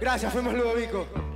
Gracias, fuimos Ludovico.